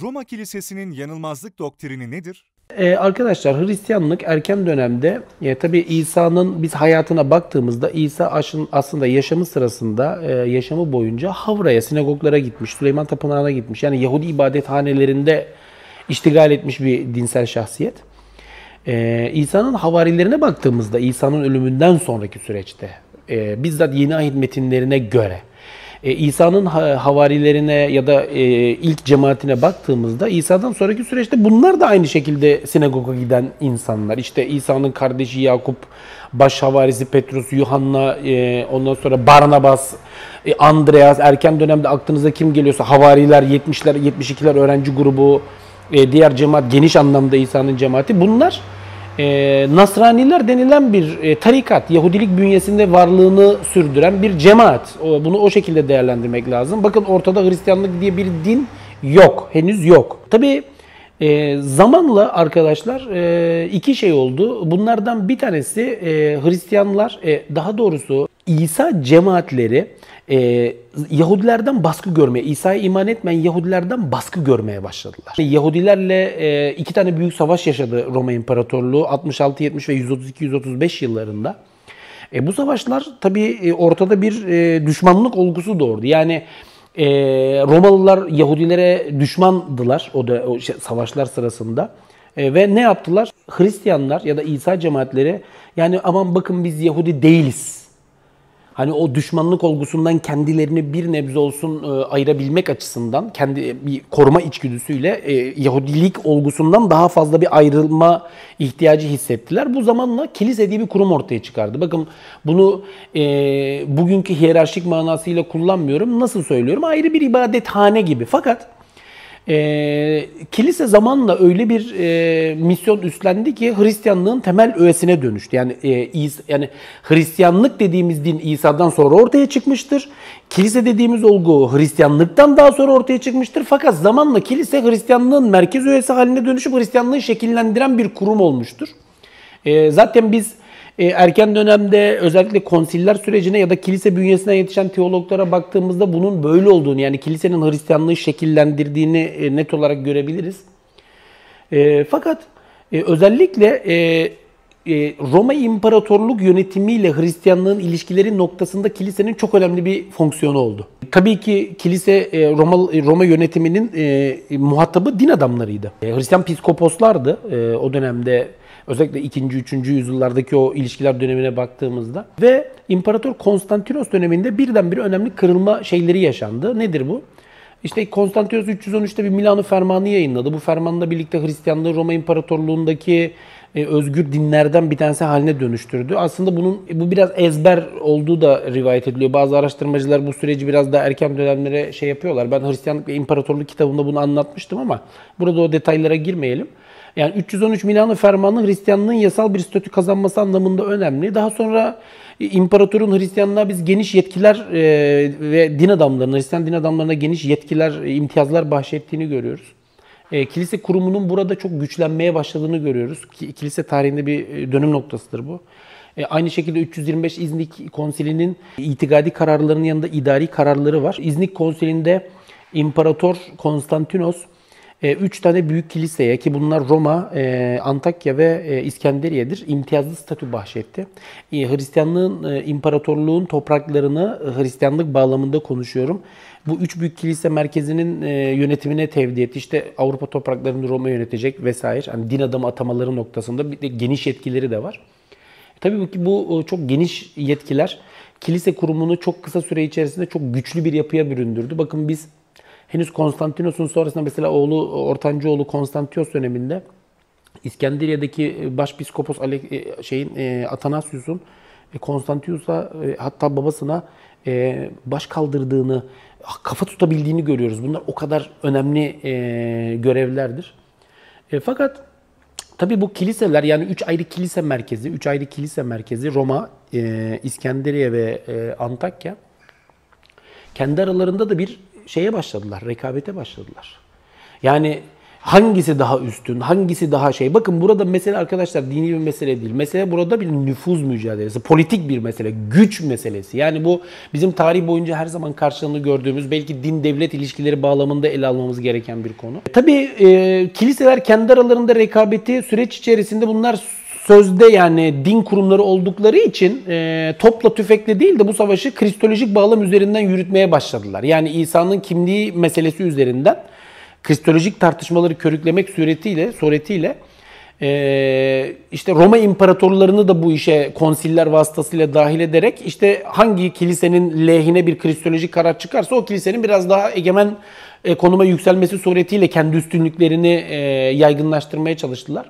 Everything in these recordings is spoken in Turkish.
Roma Kilisesi'nin yanılmazlık doktrini nedir? Ee, arkadaşlar Hristiyanlık erken dönemde e, tabi İsa'nın biz hayatına baktığımızda İsa aşın, aslında yaşamı sırasında e, yaşamı boyunca Havra'ya sinagoglara gitmiş, Süleyman Tapınağı'na gitmiş. Yani Yahudi ibadethanelerinde iştigal etmiş bir dinsel şahsiyet. Ee, İsa'nın havarilerine baktığımızda İsa'nın ölümünden sonraki süreçte e, bizzat yeni ahit metinlerine göre e, İsa'nın havarilerine ya da e, ilk cemaatine baktığımızda İsa'dan sonraki süreçte bunlar da aynı şekilde sinagoga giden insanlar. İşte İsa'nın kardeşi Yakup, baş havarisi Petrus, Yuhanna, e, ondan sonra Barnabas, Andreas, erken dönemde aklınıza kim geliyorsa havariler, 70'ler, 72'ler öğrenci grubu, diğer cemaat geniş anlamda İsa'nın cemaati. Bunlar e, Nasraniler denilen bir e, tarikat, Yahudilik bünyesinde varlığını sürdüren bir cemaat. O, bunu o şekilde değerlendirmek lazım. Bakın ortada Hristiyanlık diye bir din yok, henüz yok. Tabii e, zamanla arkadaşlar e, iki şey oldu. Bunlardan bir tanesi e, Hristiyanlar, e, daha doğrusu İsa cemaatleri e, Yahudilerden baskı görmeye, İsa'ya iman etmeyen Yahudilerden baskı görmeye başladılar. Yahudilerle e, iki tane büyük savaş yaşadı Roma İmparatorluğu 66-70 ve 132-135 yıllarında. E, bu savaşlar tabii e, ortada bir e, düşmanlık olgusu doğurdu. Yani e, Romalılar Yahudilere düşmandılar o da o şey, savaşlar sırasında. E, ve ne yaptılar? Hristiyanlar ya da İsa cemaatleri yani aman bakın biz Yahudi değiliz hani o düşmanlık olgusundan kendilerini bir nebze olsun e, ayırabilmek açısından kendi bir koruma içgüdüsüyle e, Yahudilik olgusundan daha fazla bir ayrılma ihtiyacı hissettiler. Bu zamanla kilise diye bir kurum ortaya çıkardı. Bakın bunu e, bugünkü hiyerarşik manasıyla kullanmıyorum. Nasıl söylüyorum? Ayrı bir ibadethane gibi. Fakat e, kilise zamanla öyle bir e, misyon üstlendi ki Hristiyanlığın temel öğesine dönüştü. Yani e, İsa, yani Hristiyanlık dediğimiz din İsa'dan sonra ortaya çıkmıştır. Kilise dediğimiz olgu Hristiyanlıktan daha sonra ortaya çıkmıştır. Fakat zamanla kilise Hristiyanlığın merkez öğesi haline dönüşüp Hristiyanlığı şekillendiren bir kurum olmuştur. E, zaten biz e, erken dönemde özellikle konsiller sürecine ya da kilise bünyesine yetişen teologlara baktığımızda bunun böyle olduğunu yani kilisenin Hristiyanlığı şekillendirdiğini e, net olarak görebiliriz. E, fakat özellikle Roma İmparatorluk yönetimiyle Hristiyanlığın ilişkileri noktasında kilisenin çok önemli bir fonksiyonu oldu. Tabii ki kilise Roma Roma yönetiminin muhatabı din adamlarıydı. Hristiyan piskoposlardı o dönemde Özellikle 2. 3. yüzyıllardaki o ilişkiler dönemine baktığımızda. Ve İmparator Konstantinos döneminde birdenbire önemli kırılma şeyleri yaşandı. Nedir bu? İşte Konstantinos 313'te bir Milano Fermanı yayınladı. Bu fermanla birlikte Hristiyanlığı Roma İmparatorluğundaki e, özgür dinlerden bir tanesi haline dönüştürdü. Aslında bunun bu biraz ezber olduğu da rivayet ediliyor. Bazı araştırmacılar bu süreci biraz daha erken dönemlere şey yapıyorlar. Ben Hristiyanlık ve İmparatorluk kitabında bunu anlatmıştım ama burada o detaylara girmeyelim. Yani 313 Milano Fermanı Hristiyanlığın yasal bir statü kazanması anlamında önemli. Daha sonra e, imparatorun Hristiyanlığa biz geniş yetkiler e, ve din adamlarına, Hristiyan din adamlarına geniş yetkiler, e, imtiyazlar bahşettiğini görüyoruz. Kilise kurumunun burada çok güçlenmeye başladığını görüyoruz. Kilise tarihinde bir dönüm noktasıdır bu. Aynı şekilde 325 İznik Konsili'nin itikadi kararlarının yanında idari kararları var. İznik Konsili'nde İmparator Konstantinos e, üç tane büyük kiliseye ki bunlar Roma, e, Antakya ve e, İskenderiye'dir imtiyazlı statü bahşetti. Hristiyanlığın, imparatorluğun topraklarını Hristiyanlık bağlamında konuşuyorum. Bu üç büyük kilise merkezinin yönetimine tevdi etti. İşte Avrupa topraklarını Roma yönetecek vesaire. Yani din adamı atamaları noktasında bir de geniş yetkileri de var. Tabii ki bu çok geniş yetkiler kilise kurumunu çok kısa süre içerisinde çok güçlü bir yapıya büründürdü. Bakın biz Henüz Konstantinos'un sonrasında mesela oğlu ortancı oğlu Konstantios döneminde İskenderiye'deki e, başpiskopos e, şeyin e, Atanasius'un Konstantius'a hatta babasına baş kaldırdığını, kafa tutabildiğini görüyoruz. Bunlar o kadar önemli görevlerdir. Fakat tabii bu kiliseler yani üç ayrı kilise merkezi, üç ayrı kilise merkezi Roma, İskenderiye ve Antakya kendi aralarında da bir şeye başladılar, rekabete başladılar. Yani Hangisi daha üstün, hangisi daha şey? Bakın burada mesele arkadaşlar dini bir mesele değil. Mesele burada bir nüfuz mücadelesi, politik bir mesele, güç meselesi. Yani bu bizim tarih boyunca her zaman karşılığını gördüğümüz, belki din-devlet ilişkileri bağlamında ele almamız gereken bir konu. Tabii e, kiliseler kendi aralarında rekabeti süreç içerisinde bunlar sözde yani din kurumları oldukları için e, topla tüfekle değil de bu savaşı kristolojik bağlam üzerinden yürütmeye başladılar. Yani İsa'nın kimliği meselesi üzerinden kristolojik tartışmaları körüklemek suretiyle, suretiyle e, işte Roma imparatorlarını da bu işe konsiller vasıtasıyla dahil ederek işte hangi kilisenin lehine bir kristolojik karar çıkarsa o kilisenin biraz daha egemen e, konuma yükselmesi suretiyle kendi üstünlüklerini e, yaygınlaştırmaya çalıştılar.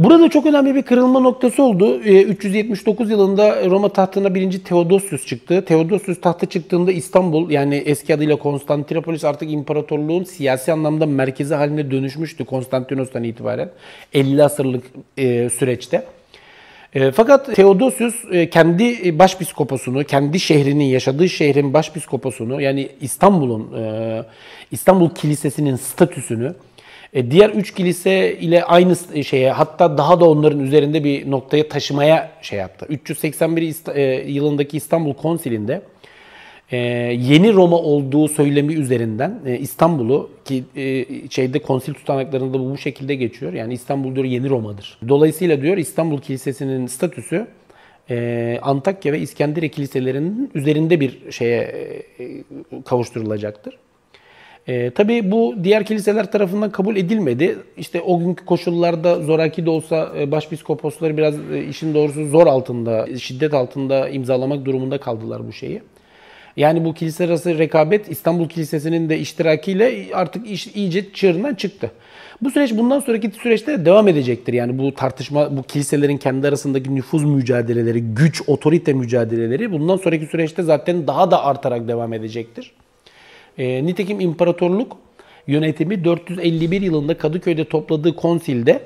Burada çok önemli bir kırılma noktası oldu. 379 yılında Roma tahtına birinci Theodosius çıktı. Theodosius tahta çıktığında İstanbul yani eski adıyla Konstantinopolis artık imparatorluğun siyasi anlamda merkezi haline dönüşmüştü Konstantinos'tan itibaren 50 asırlık e, süreçte. E, fakat Theodosius e, kendi başpiskoposunu, kendi şehrinin, yaşadığı şehrin başpiskoposunu yani İstanbul'un, İstanbul Kilisesi'nin statüsünü e, diğer üç kilise ile aynı şeye hatta daha da onların üzerinde bir noktaya taşımaya şey yaptı. 381 e, yılındaki İstanbul Konsili'nde e, yeni Roma olduğu söylemi üzerinden İstanbul'u ki şeyde konsil tutanaklarında bu bu şekilde geçiyor. Yani İstanbul diyor yeni Roma'dır. Dolayısıyla diyor İstanbul Kilisesi'nin statüsü Antakya ve İskenderiye kiliselerinin üzerinde bir şeye kavuşturulacaktır. E, tabii bu diğer kiliseler tarafından kabul edilmedi. İşte o günkü koşullarda zoraki de olsa e, başpiskoposları biraz e, işin doğrusu zor altında, şiddet altında imzalamak durumunda kaldılar bu şeyi. Yani bu kilise arası rekabet İstanbul Kilisesi'nin de iştirakiyle artık iş, iyice çığırından çıktı. Bu süreç bundan sonraki süreçte devam edecektir. Yani bu tartışma, bu kiliselerin kendi arasındaki nüfuz mücadeleleri, güç, otorite mücadeleleri bundan sonraki süreçte zaten daha da artarak devam edecektir. E, nitekim imparatorluk yönetimi 451 yılında Kadıköy'de topladığı konsilde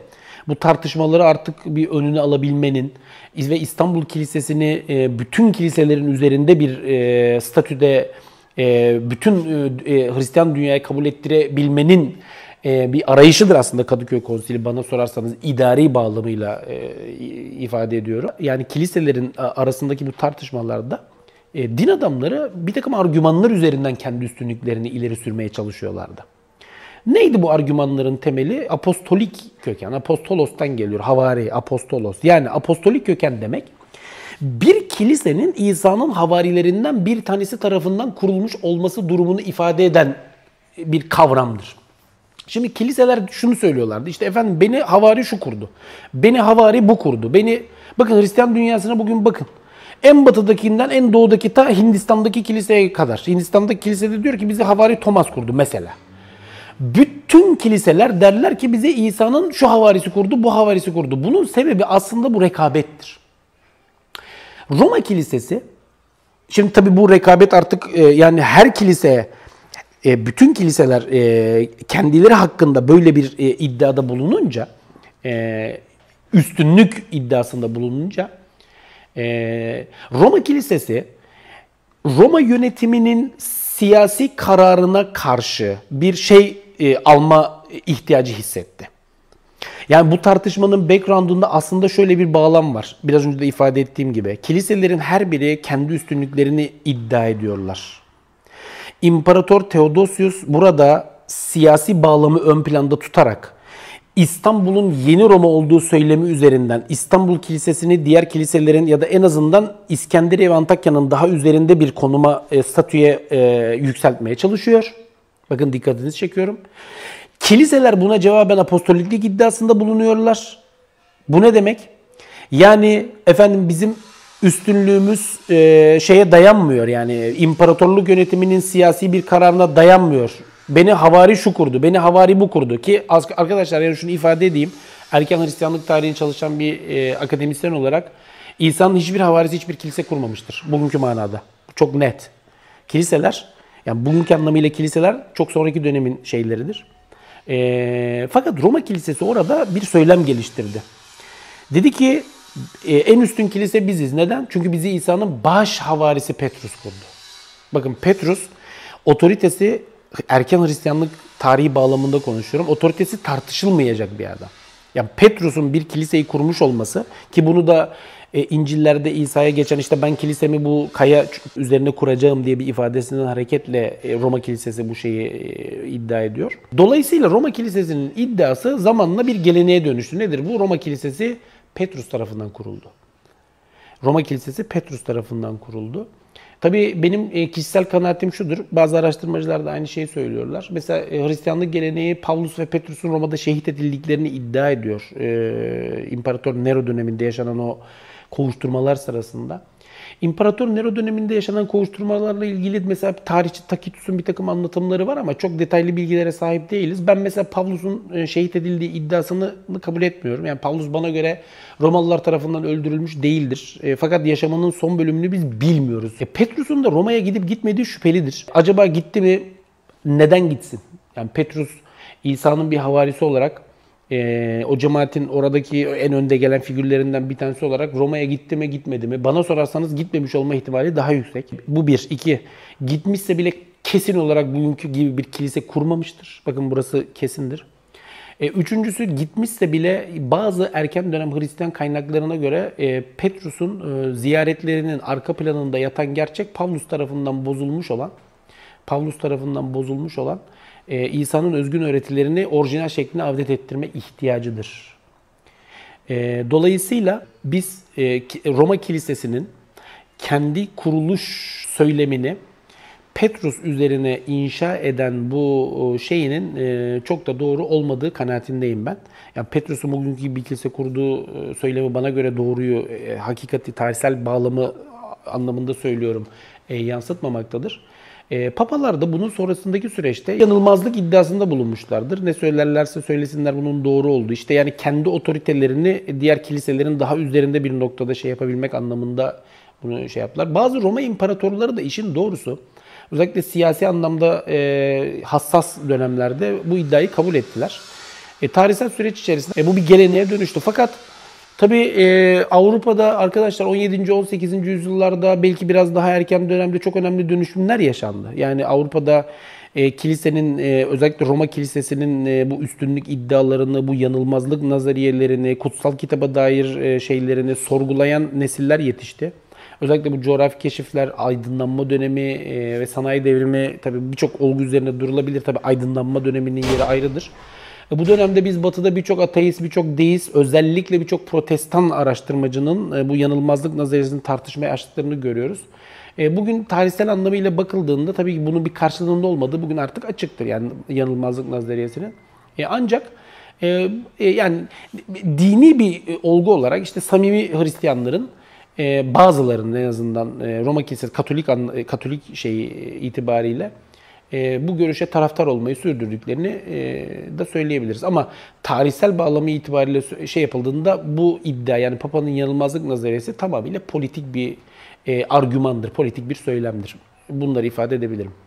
bu tartışmaları artık bir önünü alabilmenin ve İstanbul Kilisesi'ni e, bütün kiliselerin üzerinde bir e, statüde e, bütün Hristiyan dünyaya kabul ettirebilmenin bir arayışıdır aslında Kadıköy Konsili bana sorarsanız idari bağlamıyla ifade ediyorum. Yani kiliselerin arasındaki bu tartışmalarda e, din adamları bir takım argümanlar üzerinden kendi üstünlüklerini ileri sürmeye çalışıyorlardı. Neydi bu argümanların temeli? Apostolik köken. Apostolos'tan geliyor. Havari, apostolos. Yani apostolik köken demek bir kilisenin İsa'nın havarilerinden bir tanesi tarafından kurulmuş olması durumunu ifade eden bir kavramdır. Şimdi kiliseler şunu söylüyorlardı. İşte efendim beni havari şu kurdu. Beni havari bu kurdu. Beni bakın Hristiyan dünyasına bugün bakın. En batıdakinden en doğudaki ta Hindistan'daki kiliseye kadar. Hindistan'daki kilisede diyor ki bizi Havari Thomas kurdu mesela. Bütün kiliseler derler ki bize İsa'nın şu havarisi kurdu, bu havarisi kurdu. Bunun sebebi aslında bu rekabettir. Roma kilisesi, şimdi tabi bu rekabet artık e, yani her kiliseye, e, bütün kiliseler e, kendileri hakkında böyle bir iddiada bulununca, üstünlük iddiasında bulununca ee, Roma Kilisesi Roma yönetiminin siyasi kararına karşı bir şey e, alma ihtiyacı hissetti. Yani bu tartışmanın background'unda aslında şöyle bir bağlam var. Biraz önce de ifade ettiğim gibi. Kiliselerin her biri kendi üstünlüklerini iddia ediyorlar. İmparator Theodosius burada siyasi bağlamı ön planda tutarak İstanbul'un yeni Roma olduğu söylemi üzerinden İstanbul Kilisesi'ni diğer kiliselerin ya da en azından İskenderiye ve Antakya'nın daha üzerinde bir konuma, e, statüye e, yükseltmeye çalışıyor. Bakın dikkatinizi çekiyorum. Kiliseler buna cevaben apostoliklik iddiasında bulunuyorlar. Bu ne demek? Yani efendim bizim üstünlüğümüz e, şeye dayanmıyor. Yani imparatorluk yönetiminin siyasi bir kararına dayanmıyor. Beni havari şu kurdu, beni havari bu kurdu. Ki arkadaşlar yani şunu ifade edeyim. Erken Hristiyanlık tarihini çalışan bir e, akademisyen olarak İsa'nın hiçbir havarisi hiçbir kilise kurmamıştır. Bugünkü manada. Çok net. Kiliseler, yani bugünkü anlamıyla kiliseler çok sonraki dönemin şeyleridir. E, fakat Roma Kilisesi orada bir söylem geliştirdi. Dedi ki e, en üstün kilise biziz. Neden? Çünkü bizi İsa'nın baş havarisi Petrus kurdu. Bakın Petrus otoritesi erken Hristiyanlık tarihi bağlamında konuşuyorum. Otoritesi tartışılmayacak bir adam. Yani Petrus'un bir kiliseyi kurmuş olması ki bunu da e, İncil'lerde İsa'ya geçen işte ben kilisemi bu kaya üzerine kuracağım diye bir ifadesinden hareketle e, Roma Kilisesi bu şeyi e, iddia ediyor. Dolayısıyla Roma Kilisesi'nin iddiası zamanla bir geleneğe dönüştü. Nedir bu? Roma Kilisesi Petrus tarafından kuruldu. Roma Kilisesi Petrus tarafından kuruldu. Tabii benim e, kişisel kanaatim şudur. Bazı araştırmacılar da aynı şeyi söylüyorlar. Mesela e, Hristiyanlık geleneği Pavlus ve Petrus'un Roma'da şehit edildiklerini iddia ediyor. Ee, İmparator Nero döneminde yaşanan o kovuşturmalar sırasında. İmparator Nero döneminde yaşanan kovuşturmalarla ilgili mesela tarihçi Tacitus'un bir takım anlatımları var ama çok detaylı bilgilere sahip değiliz. Ben mesela Pavlus'un e, şehit edildiği iddiasını kabul etmiyorum. Yani Pavlus bana göre Romalılar tarafından öldürülmüş değildir. E, fakat yaşamının son bölümünü biz bilmiyoruz. E, Petrus'un da Roma'ya gidip gitmediği şüphelidir. Acaba gitti mi? Neden gitsin? Yani Petrus İsa'nın bir havarisi olarak e, o cemaatin oradaki en önde gelen figürlerinden bir tanesi olarak Roma'ya gitti mi gitmedi mi? Bana sorarsanız gitmemiş olma ihtimali daha yüksek. Bu bir. iki Gitmişse bile kesin olarak bugünkü gibi bir kilise kurmamıştır. Bakın burası kesindir. E, üçüncüsü gitmişse bile bazı erken dönem Hristiyan kaynaklarına göre e, Petrus'un e, ziyaretlerinin arka planında yatan gerçek Pavlus tarafından bozulmuş olan Pavlus tarafından bozulmuş olan e, İsa'nın özgün öğretilerini orijinal şekline avdet ettirme ihtiyacıdır. E, dolayısıyla biz e, Roma Kilisesi'nin kendi kuruluş söylemini Petrus üzerine inşa eden bu şeyinin e, çok da doğru olmadığı kanaatindeyim ben. Yani Petrus'un bugünkü bir kilise kurduğu e, söylemi bana göre doğruyu, e, hakikati, tarihsel bağlamı anlamında söylüyorum, yansıtmamaktadır. E, papalar da bunun sonrasındaki süreçte yanılmazlık iddiasında bulunmuşlardır. Ne söylerlerse söylesinler bunun doğru olduğu. İşte yani kendi otoritelerini diğer kiliselerin daha üzerinde bir noktada şey yapabilmek anlamında bunu şey yaptılar. Bazı Roma imparatorları da işin doğrusu özellikle siyasi anlamda e, hassas dönemlerde bu iddiayı kabul ettiler. E, tarihsel süreç içerisinde e, bu bir geleneğe dönüştü. Fakat Tabii e, Avrupa'da arkadaşlar 17. 18. yüzyıllarda belki biraz daha erken dönemde çok önemli dönüşümler yaşandı. Yani Avrupa'da e, kilisenin e, özellikle Roma kilisesinin e, bu üstünlük iddialarını, bu yanılmazlık nazariyelerini, kutsal kitaba dair e, şeylerini sorgulayan nesiller yetişti. Özellikle bu coğrafi keşifler, aydınlanma dönemi e, ve sanayi devrimi tabii birçok olgu üzerine durulabilir. Tabii aydınlanma döneminin yeri ayrıdır. E, bu dönemde biz batıda birçok ateist, birçok deist, özellikle birçok protestan araştırmacının e, bu yanılmazlık nazariyesini tartışmaya açtıklarını görüyoruz. E, bugün tarihsel anlamıyla bakıldığında tabii ki bunun bir karşılığında olmadığı bugün artık açıktır yani yanılmazlık nazariyesinin. Ancak yani dini bir olgu olarak işte samimi Hristiyanların bazılarının en azından Roma Kilisesi Katolik Katolik şeyi itibariyle e, bu görüşe taraftar olmayı sürdürdüklerini e, da söyleyebiliriz. Ama tarihsel bağlamı itibariyle şey yapıldığında bu iddia yani Papa'nın yanılmazlık nazariyesi tamamıyla politik bir e, argümandır, politik bir söylemdir. Bunları ifade edebilirim.